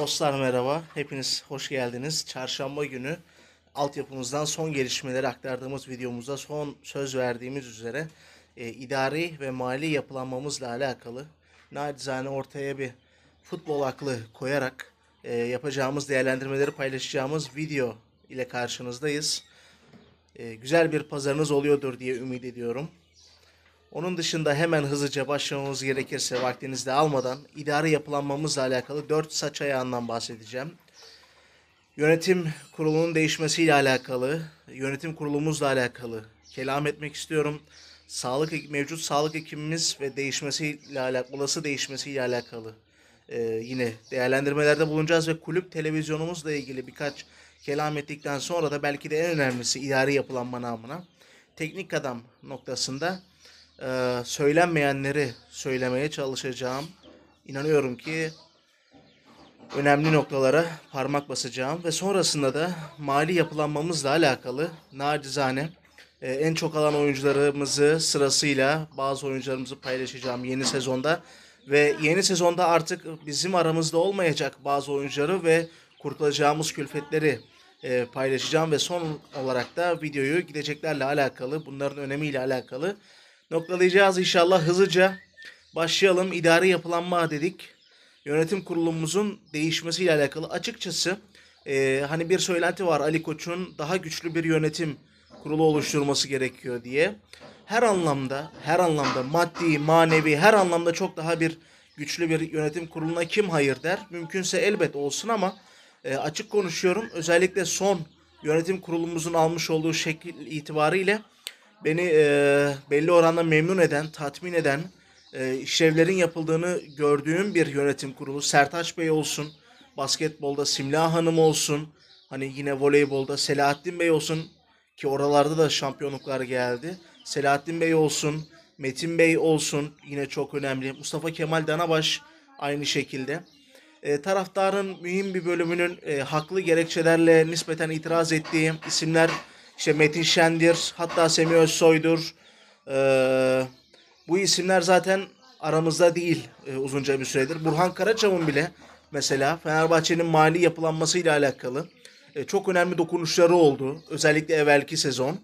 Dostlar merhaba. Hepiniz hoş geldiniz. Çarşamba günü altyapımızdan son gelişmeleri aktardığımız videomuzda son söz verdiğimiz üzere e, idari ve mali yapılanmamızla alakalı nacizane ortaya bir futbol aklı koyarak e, yapacağımız değerlendirmeleri paylaşacağımız video ile karşınızdayız. E, güzel bir pazarınız oluyordur diye ümit ediyorum. Onun dışında hemen hızlıca başlamamız gerekirse vaktinizde almadan idari yapılanmamızla alakalı 4 saç ayağından bahsedeceğim. Yönetim kurulunun değişmesiyle alakalı, yönetim kurulumuzla alakalı kelam etmek istiyorum. Sağlık mevcut sağlık ekibimiz ve değişmesiyle alakalı, olası değişmesiyle alakalı e, yine değerlendirmelerde bulunacağız ve kulüp televizyonumuzla ilgili birkaç kelam ettikten sonra da belki de en önemlisi idari yapılanma namına teknik adam noktasında e, söylenmeyenleri söylemeye çalışacağım. İnanıyorum ki önemli noktalara parmak basacağım. Ve sonrasında da mali yapılanmamızla alakalı nacizane e, en çok alan oyuncularımızı sırasıyla bazı oyuncularımızı paylaşacağım yeni sezonda. Ve yeni sezonda artık bizim aramızda olmayacak bazı oyuncuları ve kurtulacağımız külfetleri e, paylaşacağım. Ve son olarak da videoyu gideceklerle alakalı bunların önemiyle alakalı noktalayacağız inşallah hızlıca. Başlayalım. İdari yapılanma dedik. Yönetim kurulumuzun değişmesiyle alakalı açıkçası e, hani bir söylenti var Ali Koç'un daha güçlü bir yönetim kurulu oluşturması gerekiyor diye. Her anlamda, her anlamda maddi, manevi, her anlamda çok daha bir güçlü bir yönetim kuruluna kim hayır der? Mümkünse elbet olsun ama e, açık konuşuyorum. Özellikle son yönetim kurulumuzun almış olduğu şekil itibariyle beni e, belli oranda memnun eden, tatmin eden, e, işlevlerin yapıldığını gördüğüm bir yönetim kurulu. Sertaç Bey olsun, basketbolda Simla Hanım olsun, hani yine voleybolda Selahattin Bey olsun ki oralarda da şampiyonluklar geldi. Selahattin Bey olsun, Metin Bey olsun yine çok önemli. Mustafa Kemal Danabaş aynı şekilde. E, taraftarın mühim bir bölümünün e, haklı gerekçelerle nispeten itiraz ettiği isimler işte Metin Şendir, hatta Semih Özsoy'dur. Ee, bu isimler zaten aramızda değil e, uzunca bir süredir. Burhan Karaçam'ın bile mesela Fenerbahçe'nin mali yapılanmasıyla alakalı e, çok önemli dokunuşları oldu. Özellikle evvelki sezon.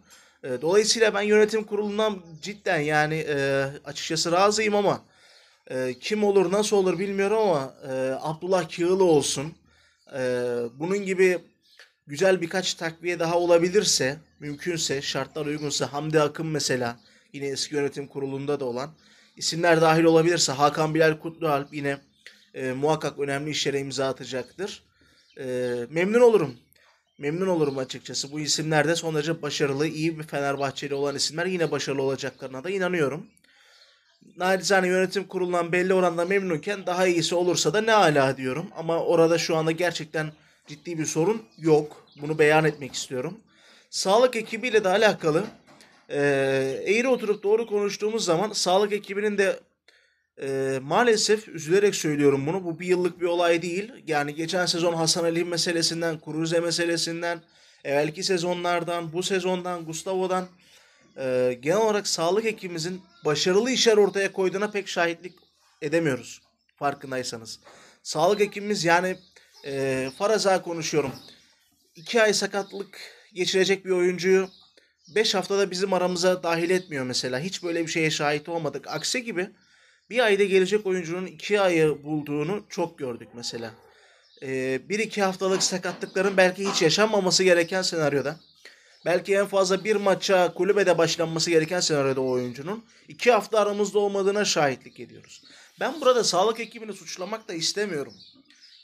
E, dolayısıyla ben yönetim kurulundan cidden yani e, açıkçası razıyım ama e, kim olur nasıl olur bilmiyorum ama e, Abdullah Kığılı olsun. E, bunun gibi güzel birkaç takviye daha olabilirse, mümkünse, şartlar uygunsa Hamdi Akın mesela yine eski yönetim kurulunda da olan isimler dahil olabilirse Hakan Bilal Kutlualp yine e, muhakkak önemli işlere imza atacaktır. E, memnun olurum. Memnun olurum açıkçası. Bu isimler de son derece başarılı, iyi bir Fenerbahçeli olan isimler yine başarılı olacaklarına da inanıyorum. Nacizane yönetim kurulundan belli oranda memnunken daha iyisi olursa da ne ala diyorum. Ama orada şu anda gerçekten ciddi bir sorun yok. Bunu beyan etmek istiyorum. Sağlık ekibiyle de alakalı e, eğri oturup doğru konuştuğumuz zaman sağlık ekibinin de e, maalesef üzülerek söylüyorum bunu. Bu bir yıllık bir olay değil. Yani geçen sezon Hasan Ali meselesinden, Kuruze meselesinden, evvelki sezonlardan, bu sezondan, Gustavo'dan e, genel olarak sağlık ekibimizin başarılı işler ortaya koyduğuna pek şahitlik edemiyoruz. Farkındaysanız. Sağlık ekibimiz yani e, faraza konuşuyorum. İki ay sakatlık geçirecek bir oyuncuyu 5 haftada bizim aramıza dahil etmiyor mesela. Hiç böyle bir şeye şahit olmadık. Aksi gibi bir ayda gelecek oyuncunun iki ayı bulduğunu çok gördük mesela. Ee, bir iki haftalık sakatlıkların belki hiç yaşanmaması gereken senaryoda. Belki en fazla bir maça kulübede başlanması gereken senaryoda o oyuncunun iki hafta aramızda olmadığına şahitlik ediyoruz. Ben burada sağlık ekibini suçlamak da istemiyorum.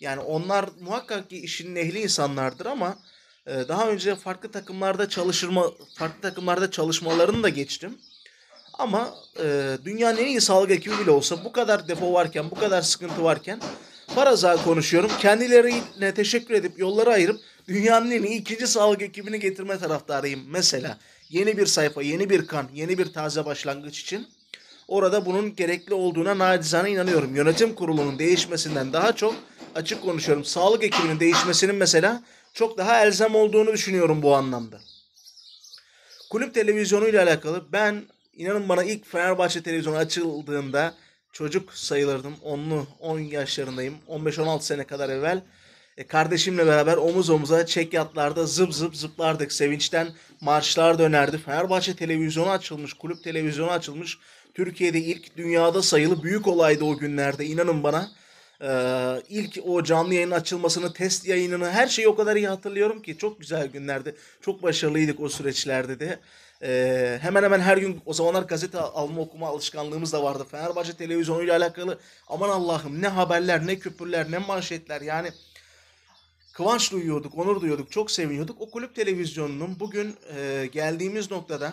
Yani onlar muhakkak ki işinin ehli insanlardır ama e, daha önce farklı takımlarda çalışırma farklı takımlarda çalışmalarını da geçtim. Ama e, dünyanın en iyi sağlık ekibi bile olsa bu kadar defo varken, bu kadar sıkıntı varken faraza konuşuyorum. Kendilerine teşekkür edip yolları ayırıp dünyanın en iyi ikinci sağlık ekibini getirme taraftarıyım. Mesela yeni bir sayfa, yeni bir kan, yeni bir taze başlangıç için orada bunun gerekli olduğuna nacizane inanıyorum. Yönetim kurulunun değişmesinden daha çok açık konuşuyorum. Sağlık ekibinin değişmesinin mesela çok daha elzem olduğunu düşünüyorum bu anlamda. Kulüp televizyonu ile alakalı ben inanın bana ilk Fenerbahçe televizyonu açıldığında çocuk sayılırdım. 10'lu 10 yaşlarındayım. 15-16 sene kadar evvel e, kardeşimle beraber omuz omuza çekyatlarda zıp zıp zıplardık. Sevinçten marşlar dönerdi. Fenerbahçe televizyonu açılmış, kulüp televizyonu açılmış. Türkiye'de ilk dünyada sayılı büyük olaydı o günlerde. İnanın bana. Ee, ilk o canlı yayın açılmasını, test yayınını her şeyi o kadar iyi hatırlıyorum ki çok güzel günlerdi. Çok başarılıydık o süreçlerde de. Ee, hemen hemen her gün o zamanlar gazete alma okuma alışkanlığımız da vardı. Fenerbahçe televizyonuyla alakalı aman Allah'ım ne haberler, ne küpürler, ne manşetler yani kıvanç duyuyorduk, onur duyuyorduk, çok seviniyorduk. O kulüp televizyonunun bugün e, geldiğimiz noktada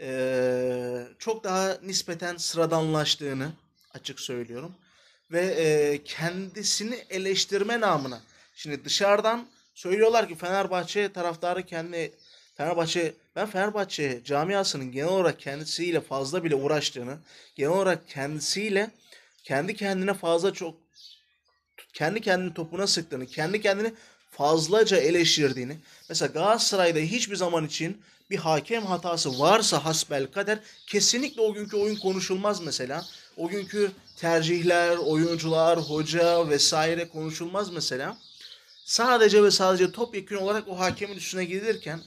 e, çok daha nispeten sıradanlaştığını açık söylüyorum. Ve e, kendisini eleştirme namına. Şimdi dışarıdan söylüyorlar ki Fenerbahçe taraftarı kendi Fenerbahçe ben Fenerbahçe camiasının genel olarak kendisiyle fazla bile uğraştığını, genel olarak kendisiyle kendi kendine fazla çok kendi kendini topuna sıktığını, kendi kendini fazlaca eleştirdiğini. Mesela Galatasaray'da hiçbir zaman için bir hakem hatası varsa hasbel kader kesinlikle o günkü oyun konuşulmaz mesela. O günkü tercihler, oyuncular, hoca vesaire konuşulmaz mesela. Sadece ve sadece topyekun olarak o hakemin üstüne gidilirken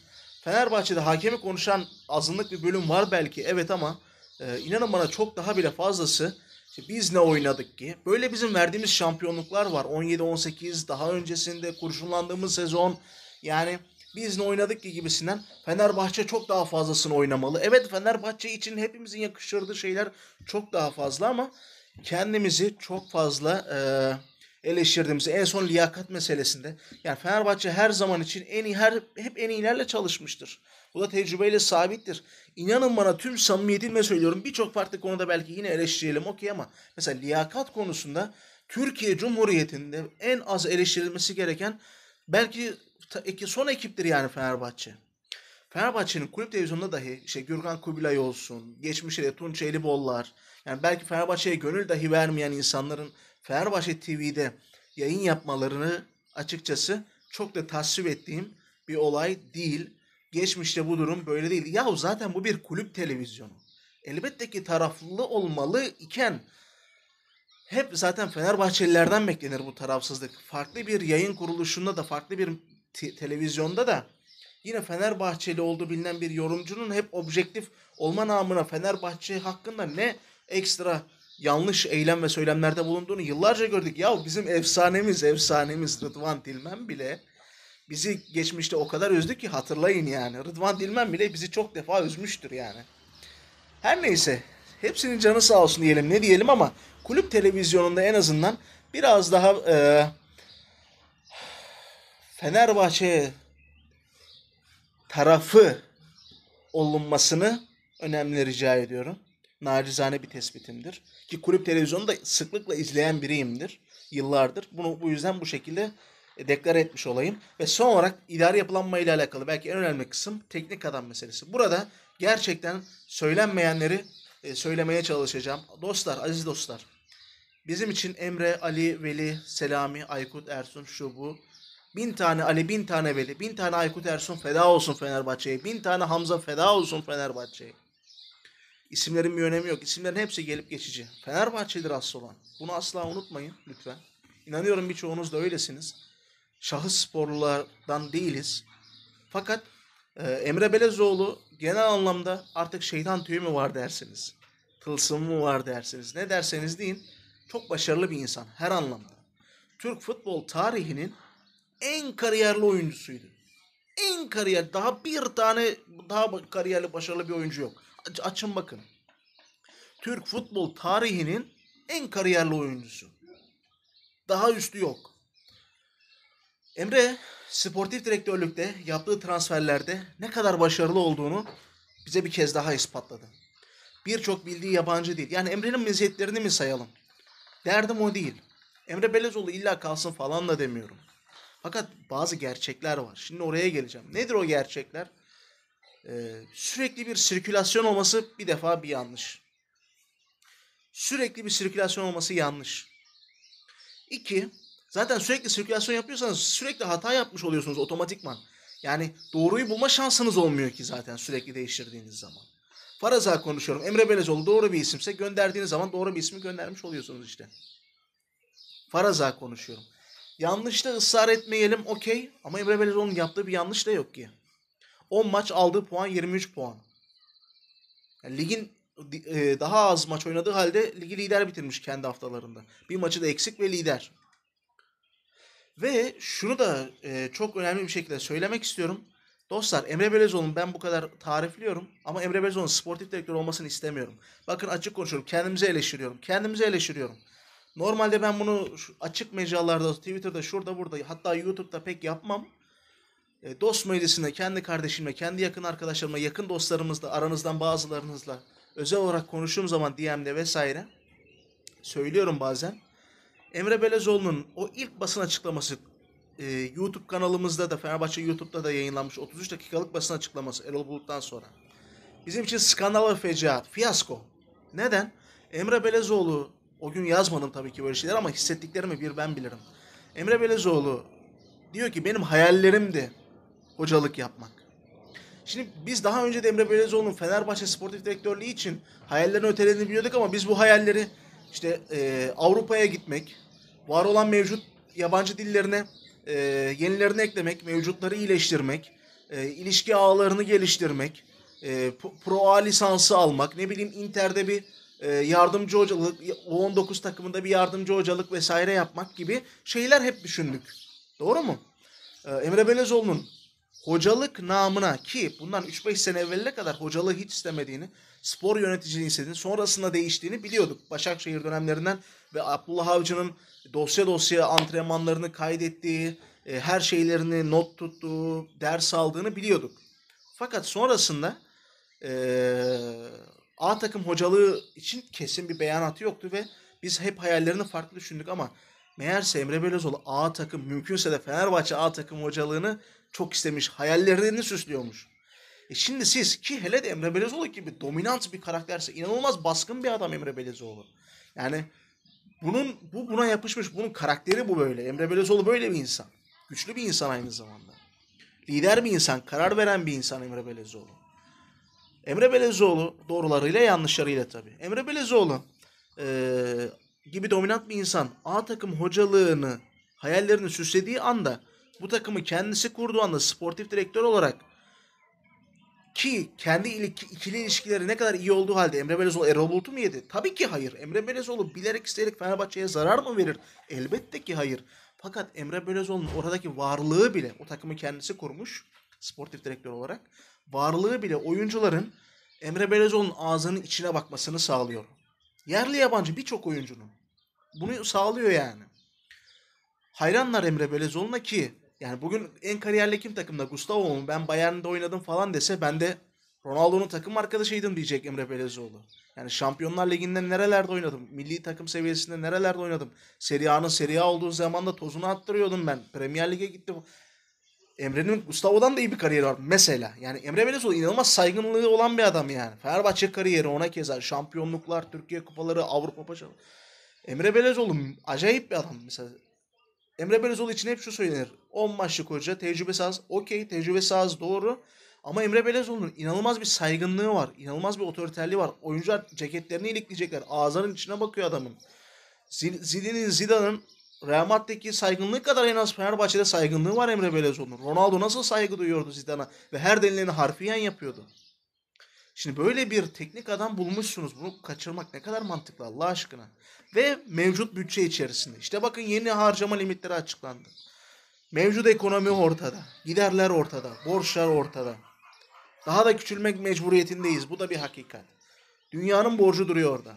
Fenerbahçe'de hakemi konuşan azınlık bir bölüm var belki evet ama e, inanın bana çok daha bile fazlası işte biz ne oynadık ki? Böyle bizim verdiğimiz şampiyonluklar var. 17-18 daha öncesinde kurşunlandığımız sezon yani biz oynadık ki gibisinden Fenerbahçe çok daha fazlasını oynamalı. Evet Fenerbahçe için hepimizin yakıştırdığı şeyler çok daha fazla ama kendimizi çok fazla e, eleştirdiğimiz en son liyakat meselesinde yani Fenerbahçe her zaman için en iyi her hep en iyilerle çalışmıştır. Bu da tecrübeyle sabittir. İnanın bana tüm samimiyetimle söylüyorum birçok farklı konuda belki yine eleştirelim okey ama mesela liyakat konusunda Türkiye Cumhuriyeti'nde en az eleştirilmesi gereken belki son ekiptir yani Fenerbahçe. Fenerbahçe'nin kulüp televizyonunda dahi işte Gürkan Kubilay olsun, geçmişte Tunç Elibollar, yani belki Fenerbahçe'ye gönül dahi vermeyen insanların Fenerbahçe TV'de yayın yapmalarını açıkçası çok da tasvip ettiğim bir olay değil. Geçmişte bu durum böyle değildi. Yahu zaten bu bir kulüp televizyonu. Elbette ki taraflı olmalı iken hep zaten Fenerbahçelilerden beklenir bu tarafsızlık. Farklı bir yayın kuruluşunda da farklı bir te- televizyonda da yine Fenerbahçeli olduğu bilinen bir yorumcunun hep objektif olma namına Fenerbahçe hakkında ne ekstra yanlış eylem ve söylemlerde bulunduğunu yıllarca gördük. Ya bizim efsanemiz, efsanemiz Rıdvan Dilmen bile bizi geçmişte o kadar üzdü ki hatırlayın yani. Rıdvan Dilmen bile bizi çok defa üzmüştür yani. Her neyse hepsinin canı sağ olsun diyelim ne diyelim ama kulüp televizyonunda en azından biraz daha e, Fenerbahçe tarafı olunmasını önemli rica ediyorum. Nacizane bir tespitimdir. Ki kulüp televizyonu da sıklıkla izleyen biriyimdir. Yıllardır. Bunu bu yüzden bu şekilde e, deklar etmiş olayım. Ve son olarak idari yapılanma ile alakalı belki en önemli kısım teknik adam meselesi. Burada gerçekten söylenmeyenleri e, söylemeye çalışacağım. Dostlar, aziz dostlar. Bizim için Emre, Ali, Veli, Selami, Aykut, Ersun, şu bu. Bin tane Ali, bin tane Veli, bin tane Aykut Ersun feda olsun Fenerbahçe'ye. Bin tane Hamza feda olsun Fenerbahçe'ye. İsimlerin bir önemi yok. İsimlerin hepsi gelip geçici. Fenerbahçe'dir asıl olan. Bunu asla unutmayın lütfen. İnanıyorum birçoğunuz da öylesiniz. Şahıs sporlulardan değiliz. Fakat e, Emre Belezoğlu genel anlamda artık şeytan tüyü mü var dersiniz. Tılsım mı var dersiniz. Ne derseniz deyin. Çok başarılı bir insan her anlamda. Türk futbol tarihinin en kariyerli oyuncusuydu. En kariyer daha bir tane daha kariyerli başarılı bir oyuncu yok. Açın bakın. Türk futbol tarihinin en kariyerli oyuncusu. Daha üstü yok. Emre sportif direktörlükte yaptığı transferlerde ne kadar başarılı olduğunu bize bir kez daha ispatladı. Birçok bildiği yabancı değil. Yani Emre'nin meziyetlerini mi sayalım? Derdim o değil. Emre Belezoğlu illa kalsın falan da demiyorum. Fakat bazı gerçekler var. Şimdi oraya geleceğim. Nedir o gerçekler? Ee, sürekli bir sirkülasyon olması bir defa bir yanlış. Sürekli bir sirkülasyon olması yanlış. İki, zaten sürekli sirkülasyon yapıyorsanız sürekli hata yapmış oluyorsunuz otomatikman. Yani doğruyu bulma şansınız olmuyor ki zaten sürekli değiştirdiğiniz zaman. Faraza konuşuyorum. Emre Belezoğlu doğru bir isimse gönderdiğiniz zaman doğru bir ismi göndermiş oluyorsunuz işte. Faraza konuşuyorum. Yanlışta ısrar etmeyelim okey. Ama Emre Belezoğlu'nun yaptığı bir yanlış da yok ki. 10 maç aldığı puan 23 puan. Yani ligin e, daha az maç oynadığı halde ligi lider bitirmiş kendi haftalarında. Bir maçı da eksik ve lider. Ve şunu da e, çok önemli bir şekilde söylemek istiyorum. Dostlar Emre Belezoğlu'nu ben bu kadar tarifliyorum ama Emre Belezoğlu'nun sportif direktör olmasını istemiyorum. Bakın açık konuşuyorum. Kendimizi eleştiriyorum. Kendimizi eleştiriyorum. Normalde ben bunu açık mecralarda, Twitter'da, şurada, burada hatta YouTube'da pek yapmam. E, dost meclisinde kendi kardeşimle, kendi yakın arkadaşlarımla, yakın dostlarımızla, aranızdan bazılarınızla özel olarak konuştuğum zaman DM'de vesaire söylüyorum bazen. Emre Belezoğlu'nun o ilk basın açıklaması e, YouTube kanalımızda da Fenerbahçe YouTube'da da yayınlanmış 33 dakikalık basın açıklaması Erol Bulut'tan sonra. Bizim için skandal ve fecaat, fiyasko. Neden? Emre Belezoğlu o gün yazmadım tabii ki böyle şeyler ama hissettiklerimi bir ben bilirim. Emre Belezoğlu diyor ki benim hayallerimdi hocalık yapmak. Şimdi biz daha önce de Emre Belezoğlu'nun Fenerbahçe Sportif Direktörlüğü için hayallerini ötelediğini biliyorduk ama biz bu hayalleri işte e, Avrupa'ya gitmek, var olan mevcut yabancı dillerine e, yenilerini eklemek, mevcutları iyileştirmek, e, ilişki ağlarını geliştirmek, e, Pro A lisansı almak, ne bileyim Inter'de bir yardımcı hocalık, U19 takımında bir yardımcı hocalık vesaire yapmak gibi şeyler hep düşündük. Doğru mu? E, Emre Belezoğlu'nun hocalık namına ki bundan 3-5 sene evveline kadar hocalığı hiç istemediğini, spor yöneticiliğini istediğini, sonrasında değiştiğini biliyorduk. Başakşehir dönemlerinden ve Abdullah Avcı'nın dosya dosya antrenmanlarını kaydettiği, e, her şeylerini not tuttuğu, ders aldığını biliyorduk. Fakat sonrasında e, A takım hocalığı için kesin bir beyanatı yoktu ve biz hep hayallerini farklı düşündük ama meğerse Emre Belözoğlu A takım mümkünse de Fenerbahçe A takım hocalığını çok istemiş. Hayallerini süslüyormuş. E şimdi siz ki hele de Emre Belözoğlu gibi dominant bir karakterse inanılmaz baskın bir adam Emre Belözoğlu. Yani bunun bu buna yapışmış. Bunun karakteri bu böyle. Emre Belözoğlu böyle bir insan. Güçlü bir insan aynı zamanda. Lider bir insan, karar veren bir insan Emre Belözoğlu. Emre Belezoğlu doğrularıyla yanlışlarıyla tabii. Emre Belezoğlu e, gibi dominant bir insan A takım hocalığını hayallerini süslediği anda bu takımı kendisi kurduğu anda sportif direktör olarak ki kendi ikili ilişkileri ne kadar iyi olduğu halde Emre Belezoğlu Erol Bulut'u mu yedi? Tabii ki hayır. Emre Belezoğlu bilerek isteyerek Fenerbahçe'ye zarar mı verir? Elbette ki hayır. Fakat Emre Belezoğlu'nun oradaki varlığı bile o takımı kendisi kurmuş sportif direktör olarak. Varlığı bile oyuncuların Emre Belezoğlu'nun ağzının içine bakmasını sağlıyor. Yerli yabancı birçok oyuncunun. Bunu sağlıyor yani. Hayranlar Emre Belezoğlu'na ki yani bugün en kariyerli kim takımda? Gustavo mu? Ben Bayern'de oynadım falan dese ben de Ronaldo'nun takım arkadaşıydım diyecek Emre Belezoğlu. Yani Şampiyonlar Ligi'nde nerelerde oynadım? Milli takım seviyesinde nerelerde oynadım? Serie A'nın Serie A olduğu zaman da tozunu attırıyordum ben. Premier Lig'e gittim. Emre'nin Gustavo'dan da iyi bir kariyeri var mesela. Yani Emre Belezoğlu inanılmaz saygınlığı olan bir adam yani. Fenerbahçe kariyeri ona keza şampiyonluklar, Türkiye kupaları, Avrupa paşaları. Emre Belezoğlu acayip bir adam mesela. Emre Belezoğlu için hep şu söylenir. 10 maçlık hoca, tecrübesi az. Okey, tecrübesi az doğru. Ama Emre Belezoğlu'nun inanılmaz bir saygınlığı var. inanılmaz bir otoriterliği var. Oyuncular ceketlerini ilikleyecekler. Ağızlarının içine bakıyor adamın. Zidane'in Zidane'ın Real Madrid'deki saygınlığı kadar en az Fenerbahçe'de saygınlığı var Emre Belezoğlu'nun. Ronaldo nasıl saygı duyuyordu Zidane'a ve her denileni harfiyen yapıyordu. Şimdi böyle bir teknik adam bulmuşsunuz. Bunu kaçırmak ne kadar mantıklı Allah aşkına. Ve mevcut bütçe içerisinde. İşte bakın yeni harcama limitleri açıklandı. Mevcut ekonomi ortada. Giderler ortada. Borçlar ortada. Daha da küçülmek mecburiyetindeyiz. Bu da bir hakikat. Dünyanın borcu duruyor orada.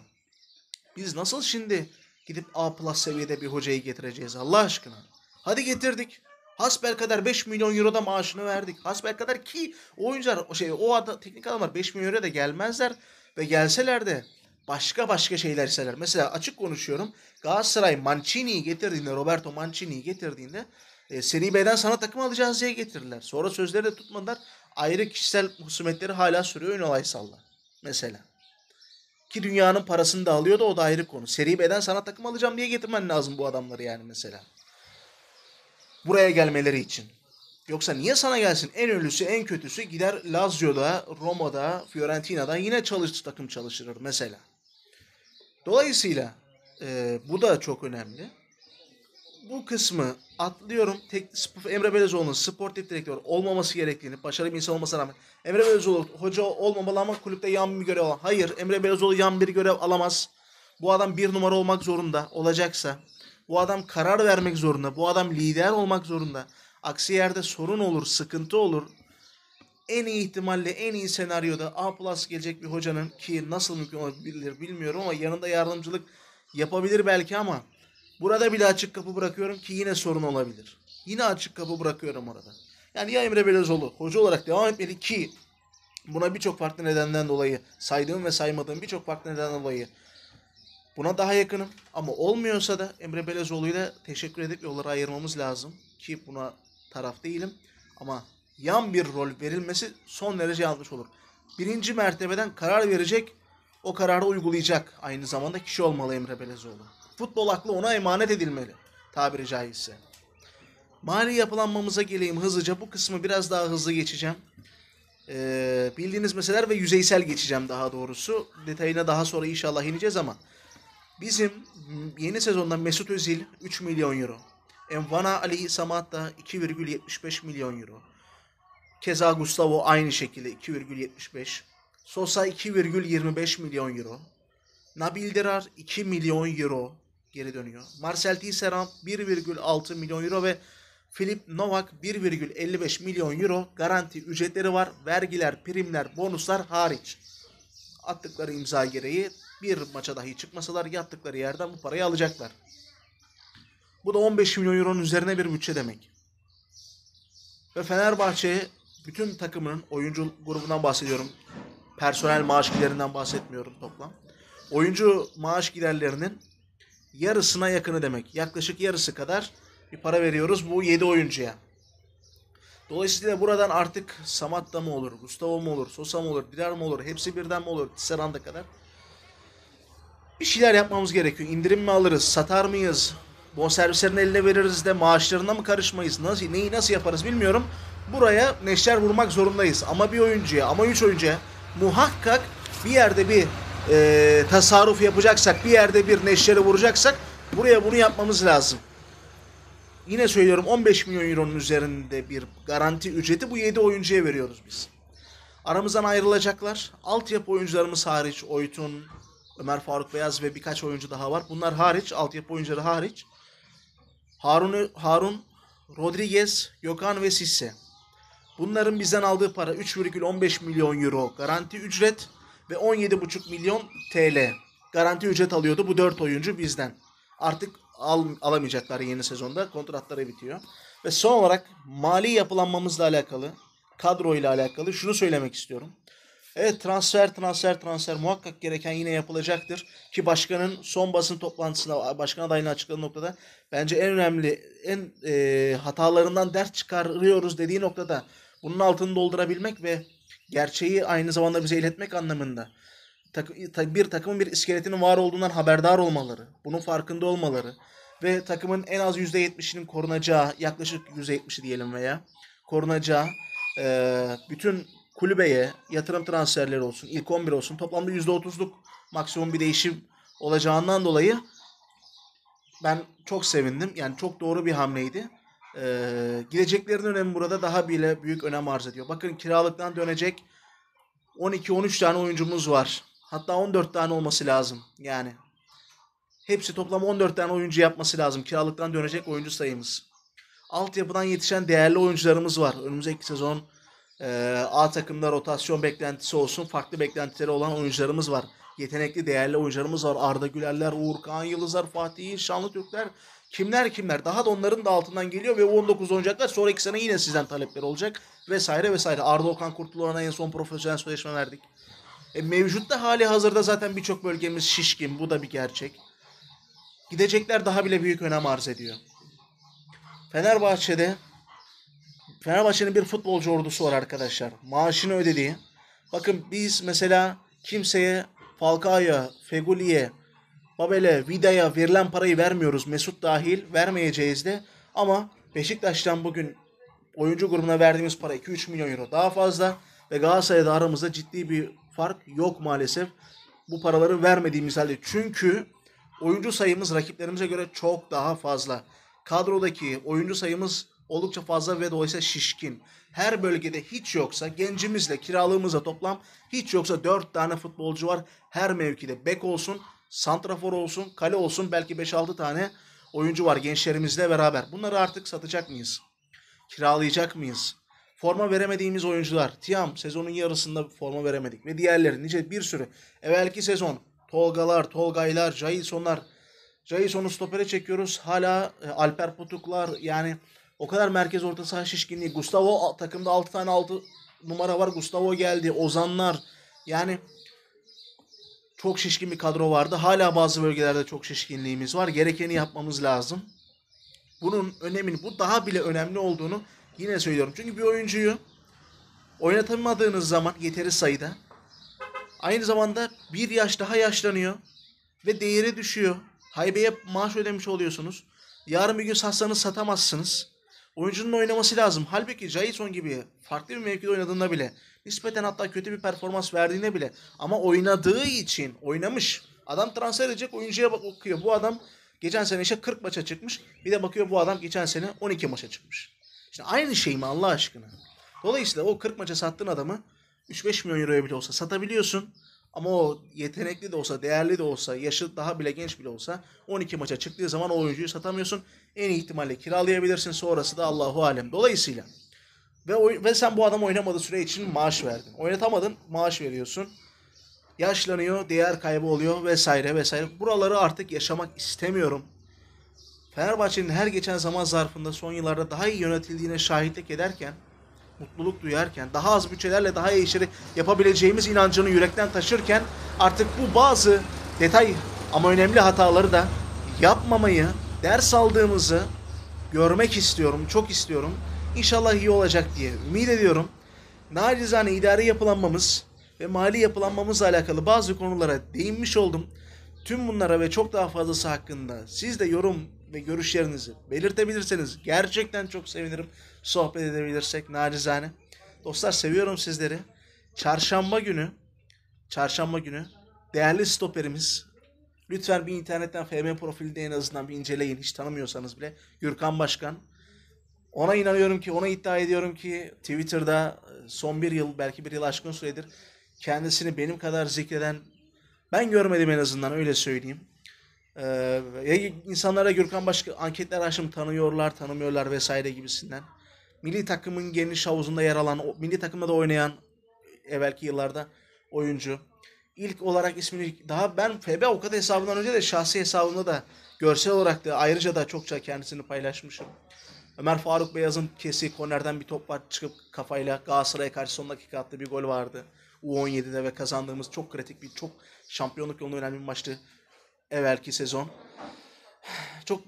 Biz nasıl şimdi gidip A plus seviyede bir hocayı getireceğiz Allah aşkına? Hadi getirdik. Hasbel kadar 5 milyon euro da maaşını verdik. Hasbel kadar ki oyuncular şey o ada, teknik adamlar 5 milyon euro da gelmezler ve gelseler de başka başka şeyler isterler. Mesela açık konuşuyorum. Galatasaray Mancini'yi getirdiğinde Roberto Mancini'yi getirdiğinde e, Seri B'den sana takım alacağız diye getirdiler. Sonra sözleri de tutmadılar. Ayrı kişisel husumetleri hala sürüyor Ünal Aysal'la. Mesela. Ki dünyanın parasını da alıyordu o da ayrı konu. Seri B'den sana takım alacağım diye getirmen lazım bu adamları yani mesela. Buraya gelmeleri için. Yoksa niye sana gelsin? En ölüsü, en kötüsü gider Lazio'da, Roma'da, Fiorentina'da yine çalış takım çalıştırır mesela. Dolayısıyla e, bu da çok önemli. Bu kısmı atlıyorum. Tek, Emre Belezoğlu'nun sportif direktör olmaması gerektiğini, başarılı bir insan olmasına rağmen Emre Belezoğlu hoca olmamalı ama kulüpte yan bir görev alan. Hayır, Emre Belezoğlu yan bir görev alamaz. Bu adam bir numara olmak zorunda olacaksa. Bu adam karar vermek zorunda. Bu adam lider olmak zorunda. Aksi yerde sorun olur, sıkıntı olur. En iyi ihtimalle en iyi senaryoda A plus gelecek bir hocanın ki nasıl mümkün olabilir bilmiyorum ama yanında yardımcılık yapabilir belki ama burada bile açık kapı bırakıyorum ki yine sorun olabilir. Yine açık kapı bırakıyorum orada. Yani ya Emre Belezoğlu hoca olarak devam etmeli ki buna birçok farklı nedenden dolayı saydığım ve saymadığım birçok farklı nedenden dolayı buna daha yakınım. Ama olmuyorsa da Emre Belezoğlu'yla teşekkür edip yolları ayırmamız lazım. Ki buna taraf değilim. Ama yan bir rol verilmesi son derece yanlış olur. Birinci mertebeden karar verecek, o kararı uygulayacak aynı zamanda kişi olmalı Emre Belezoğlu. Futbol aklı ona emanet edilmeli tabiri caizse. Mali yapılanmamıza geleyim hızlıca. Bu kısmı biraz daha hızlı geçeceğim. Ee, bildiğiniz meseleler ve yüzeysel geçeceğim daha doğrusu. Detayına daha sonra inşallah ineceğiz ama bizim yeni sezonda Mesut Özil 3 milyon euro. Envana Ali Samat da 2,75 milyon euro. Keza Gustavo aynı şekilde 2,75. Sosa 2,25 milyon euro. Nabil Dirar 2 milyon euro geri dönüyor. Marcel Tisserand 1,6 milyon euro ve Filip Novak 1,55 milyon euro garanti ücretleri var. Vergiler, primler, bonuslar hariç. Attıkları imza gereği bir maça dahi çıkmasalar yattıkları yerden bu parayı alacaklar. Bu da 15 milyon euronun üzerine bir bütçe demek. Ve Fenerbahçe'ye bütün takımının oyuncu grubundan bahsediyorum. Personel maaş giderinden bahsetmiyorum toplam. Oyuncu maaş giderlerinin yarısına yakını demek. Yaklaşık yarısı kadar bir para veriyoruz bu 7 oyuncuya. Dolayısıyla buradan artık Samat mı olur, Gustavo mu olur, Sosa mı olur, Dirar mı olur, hepsi birden mi olur, Tisserand'a kadar. Bir şeyler yapmamız gerekiyor. İndirim mi alırız, satar mıyız, bonservislerin eline veririz de maaşlarına mı karışmayız, nasıl, neyi nasıl yaparız bilmiyorum. Buraya neşter vurmak zorundayız. Ama bir oyuncuya, ama üç oyuncuya muhakkak bir yerde bir e, tasarruf yapacaksak, bir yerde bir neşteri vuracaksak buraya bunu yapmamız lazım. Yine söylüyorum 15 milyon euronun üzerinde bir garanti ücreti bu 7 oyuncuya veriyoruz biz. Aramızdan ayrılacaklar. Altyapı oyuncularımız hariç Oytun, Ömer Faruk Beyaz ve birkaç oyuncu daha var. Bunlar hariç, altyapı oyuncuları hariç. Harun, Harun Rodriguez, Gökhan ve Sisse. Bunların bizden aldığı para 3,15 milyon euro garanti ücret ve 17,5 milyon TL garanti ücret alıyordu bu 4 oyuncu bizden. Artık al, alamayacaklar yeni sezonda. Kontratları bitiyor. Ve son olarak mali yapılanmamızla alakalı, kadro ile alakalı şunu söylemek istiyorum. Evet transfer transfer transfer muhakkak gereken yine yapılacaktır. Ki başkanın son basın toplantısında başkan adayını açıkladığı noktada bence en önemli en e, hatalarından ders çıkarıyoruz dediği noktada bunun altını doldurabilmek ve gerçeği aynı zamanda bize iletmek anlamında bir takımın bir iskeletinin var olduğundan haberdar olmaları, bunun farkında olmaları ve takımın en az %70'inin korunacağı, yaklaşık %70'i diyelim veya korunacağı e, bütün kulübeye yatırım transferleri olsun, ilk 11 olsun toplamda %30'luk maksimum bir değişim olacağından dolayı ben çok sevindim. Yani çok doğru bir hamleydi. Ee, gideceklerin önemi burada daha bile büyük önem arz ediyor. Bakın kiralıktan dönecek 12-13 tane oyuncumuz var. Hatta 14 tane olması lazım. Yani hepsi toplam 14 tane oyuncu yapması lazım. Kiralıktan dönecek oyuncu sayımız. Altyapıdan yetişen değerli oyuncularımız var. Önümüzdeki sezon e, A takımda rotasyon beklentisi olsun. Farklı beklentileri olan oyuncularımız var. Yetenekli, değerli oyuncularımız var. Arda Gülerler, Uğur Yıldızlar, Fatih Şanlı Türkler. Kimler kimler. Daha da onların da altından geliyor ve 19 oynayacaklar. Sonraki sene yine sizden talepler olacak. Vesaire vesaire. Arda Okan Kurtuluğan'a en son profesyonel sözleşme verdik. E, mevcutta hali hazırda zaten birçok bölgemiz şişkin. Bu da bir gerçek. Gidecekler daha bile büyük önem arz ediyor. Fenerbahçe'de Fenerbahçe'nin bir futbolcu ordusu var arkadaşlar. Maaşını ödediği. Bakın biz mesela kimseye Falcao'ya, Feguli'ye, Babel'e, Vida'ya verilen parayı vermiyoruz. Mesut dahil vermeyeceğiz de. Ama Beşiktaş'tan bugün oyuncu grubuna verdiğimiz para 2-3 milyon euro daha fazla ve Galatasaray'da aramızda ciddi bir fark yok maalesef. Bu paraları vermediğimiz halde çünkü oyuncu sayımız rakiplerimize göre çok daha fazla. Kadrodaki oyuncu sayımız oldukça fazla ve dolayısıyla şişkin. Her bölgede hiç yoksa gencimizle kiralığımızla toplam hiç yoksa 4 tane futbolcu var. Her mevkide bek olsun, santrafor olsun, kale olsun belki 5-6 tane oyuncu var gençlerimizle beraber. Bunları artık satacak mıyız? Kiralayacak mıyız? Forma veremediğimiz oyuncular. Tiam sezonun yarısında forma veremedik. Ve diğerleri nice bir sürü. Evvelki sezon Tolgalar, Tolgaylar, Jasonlar. Jason'u stopere çekiyoruz. Hala e, Alper Putuklar yani o kadar merkez orta saha şişkinliği. Gustavo takımda 6 tane 6 numara var. Gustavo geldi. Ozanlar. Yani çok şişkin bir kadro vardı. Hala bazı bölgelerde çok şişkinliğimiz var. Gerekeni yapmamız lazım. Bunun önemini, bu daha bile önemli olduğunu yine söylüyorum. Çünkü bir oyuncuyu oynatamadığınız zaman yeteri sayıda aynı zamanda bir yaş daha yaşlanıyor ve değeri düşüyor. Haybeye maaş ödemiş oluyorsunuz. Yarın bir gün satsanız satamazsınız. Oyuncunun oynaması lazım. Halbuki Jason gibi farklı bir mevkide oynadığında bile nispeten hatta kötü bir performans verdiğinde bile ama oynadığı için oynamış. Adam transfer edecek oyuncuya bak- bakıyor. Bu adam geçen sene işte 40 maça çıkmış. Bir de bakıyor bu adam geçen sene 12 maça çıkmış. İşte aynı şey mi Allah aşkına? Dolayısıyla o 40 maça sattığın adamı 3-5 milyon euroya bile olsa satabiliyorsun. Ama o yetenekli de olsa, değerli de olsa, yaşı daha bile genç bile olsa 12 maça çıktığı zaman o oyuncuyu satamıyorsun. En iyi ihtimalle kiralayabilirsin. Sonrası da Allahu alem. Dolayısıyla ve ve sen bu adam oynamadığı süre için maaş verdin. Oynatamadın, maaş veriyorsun. Yaşlanıyor, değer kaybı oluyor vesaire vesaire. Buraları artık yaşamak istemiyorum. Fenerbahçe'nin her geçen zaman zarfında son yıllarda daha iyi yönetildiğine şahitlik ederken, mutluluk duyarken, daha az bütçelerle daha iyi işleri yapabileceğimiz inancını yürekten taşırken artık bu bazı detay ama önemli hataları da yapmamayı, ders aldığımızı görmek istiyorum, çok istiyorum. İnşallah iyi olacak diye ümit ediyorum. Nacizane idari yapılanmamız ve mali yapılanmamızla alakalı bazı konulara değinmiş oldum. Tüm bunlara ve çok daha fazlası hakkında siz de yorum ve görüşlerinizi belirtebilirseniz gerçekten çok sevinirim. Sohbet edebilirsek nacizane. Dostlar seviyorum sizleri. Çarşamba günü çarşamba günü değerli stoperimiz lütfen bir internetten FM profilde en azından bir inceleyin hiç tanımıyorsanız bile Gürkan Başkan ona inanıyorum ki, ona iddia ediyorum ki Twitter'da e, son bir yıl, belki bir yıl aşkın süredir kendisini benim kadar zikreden ben görmedim en azından öyle söyleyeyim. Ee, insanlara Gürkan Başka anketler açtım tanıyorlar, tanımıyorlar vesaire gibisinden. Milli takımın geniş havuzunda yer alan, milli takımda da oynayan evvelki yıllarda oyuncu. İlk olarak ismini daha ben FB avukat hesabından önce de şahsi hesabımda da görsel olarak da ayrıca da çokça kendisini paylaşmışım. Ömer Faruk Beyaz'ın kesi kornerden bir top var çıkıp kafayla Galatasaray'a karşı son dakika attığı bir gol vardı. U17'de ve kazandığımız çok kritik bir çok şampiyonluk yolunda önemli bir maçtı evvelki sezon. Çok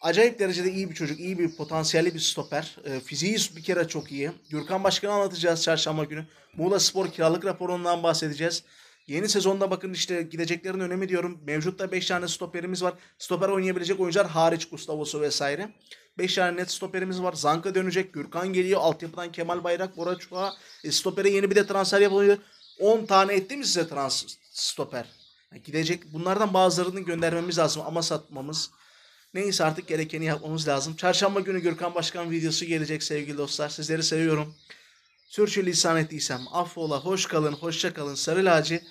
acayip derecede iyi bir çocuk, iyi bir potansiyelli bir stoper. E, fiziği bir kere çok iyi. Gürkan Başkan'ı anlatacağız çarşamba günü. Muğla Spor kiralık raporundan bahsedeceğiz. Yeni sezonda bakın işte gideceklerin önemi diyorum. Mevcutta 5 tane stoperimiz var. Stoper oynayabilecek oyuncular hariç Gustavo'su vesaire. 5 tane net stoperimiz var. Zanka dönecek. Gürkan geliyor. Altyapıdan Kemal Bayrak, Bora Çuha. E, stopere yeni bir de transfer yapılıyor. 10 tane etti mi size trans stoper? Gidecek. Bunlardan bazılarını göndermemiz lazım ama satmamız. Neyse artık gerekeni yapmamız lazım. Çarşamba günü Gürkan Başkan videosu gelecek sevgili dostlar. Sizleri seviyorum. Sürçülisan ettiysem affola. Hoş kalın, hoşça kalın. Sarı laci.